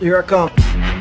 Here I come.